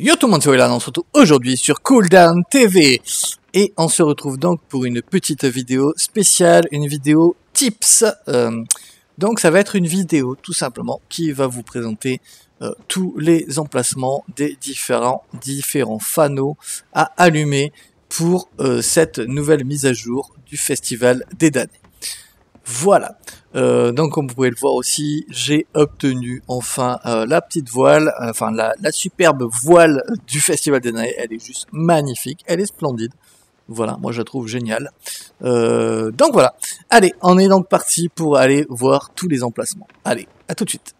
Yo tout le monde, c'est on se retrouve aujourd'hui sur Cooldown TV. Et on se retrouve donc pour une petite vidéo spéciale, une vidéo tips. Euh, donc ça va être une vidéo tout simplement qui va vous présenter euh, tous les emplacements des différents, différents fanaux à allumer pour euh, cette nouvelle mise à jour du festival des damnés. Voilà. Euh, donc comme vous pouvez le voir aussi, j'ai obtenu enfin euh, la petite voile, euh, enfin la, superbe voile du Festival des Naïs. Elle est juste magnifique, elle est splendide. Voilà, moi je la trouve géniale. donc voilà. Allez, on est donc parti pour aller voir tous les emplacements. Allez, à tout de suite.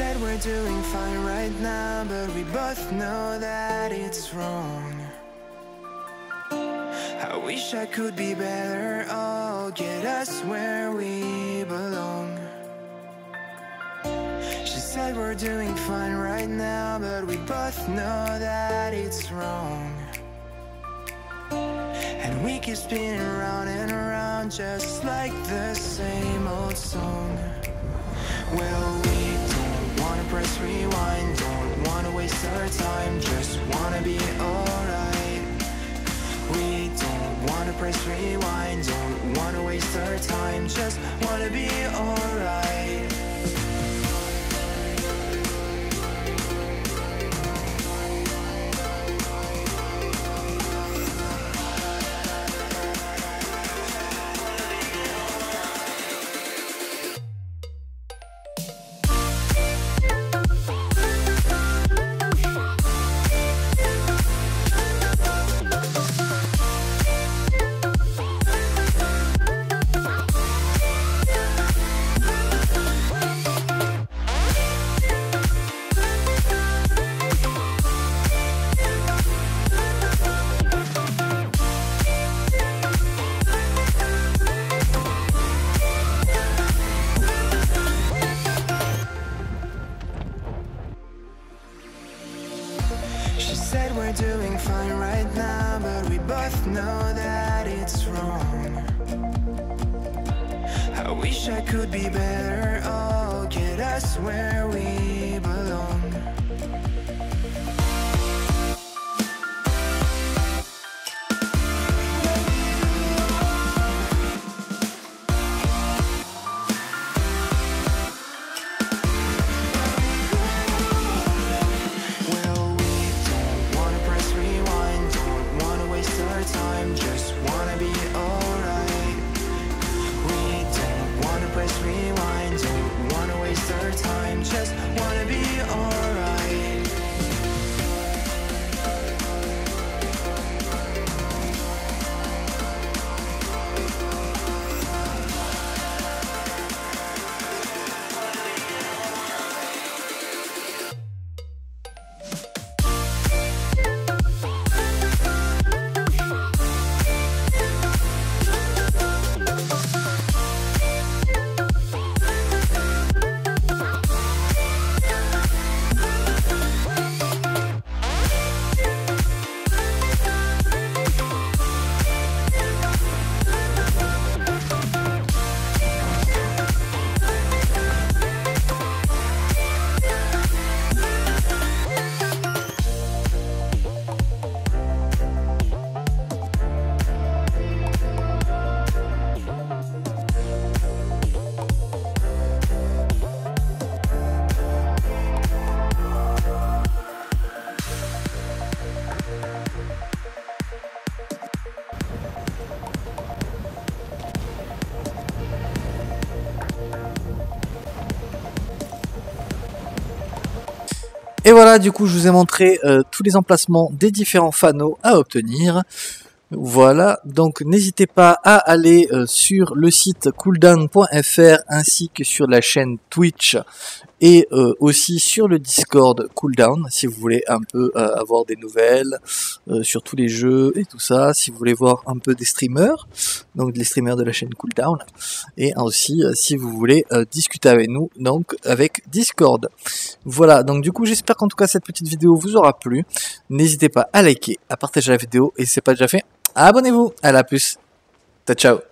Said we're doing fine right now, but we both know that it's wrong. I wish I could be better, oh, get us where we belong. She said we're doing fine right now, but we both know that it's wrong. And we keep spinning round and around just like the same old song. Well, we press rewind, don't wanna waste our time, just wanna be alright. We don't wanna press rewind, don't wanna waste our time, just wanna be alright. Said we're doing fine right now, but we both know that it's wrong. I wish I could be better, oh, get us where we Et voilà, du coup, je vous ai montré euh, tous les emplacements des différents fanaux à obtenir. Voilà, donc n'hésitez pas à aller euh, sur le site cooldown.fr ainsi que sur la chaîne Twitch et euh, aussi sur le Discord Cooldown si vous voulez un peu euh, avoir des nouvelles euh, sur tous les jeux et tout ça, si vous voulez voir un peu des streamers, donc les streamers de la chaîne Cooldown et aussi euh, si vous voulez euh, discuter avec nous donc avec Discord. Voilà, donc du coup j'espère qu'en tout cas cette petite vidéo vous aura plu. N'hésitez pas à liker, à partager la vidéo et si c'est pas déjà fait, abonnez-vous. À la plus. Ciao ciao.